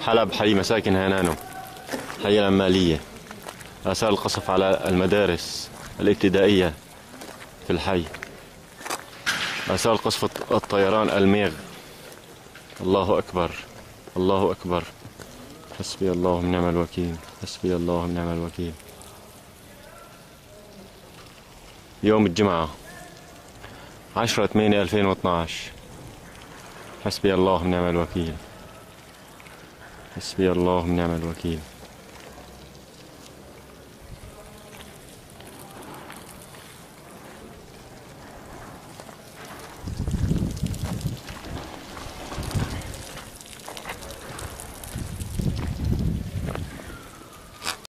حلب حي مساكن هنانو. حي العمالية. آثار القصف على المدارس الابتدائية في الحي. آثار قصف الطيران الميغ. الله أكبر. الله أكبر. حسبي الله ونعم الوكيل. حسبي الله ونعم الوكيل. يوم الجمعة. عشرة ثمانية ألفين واثناش. حسبي الله ونعم الوكيل. حسبي الله ونعم الوكيل.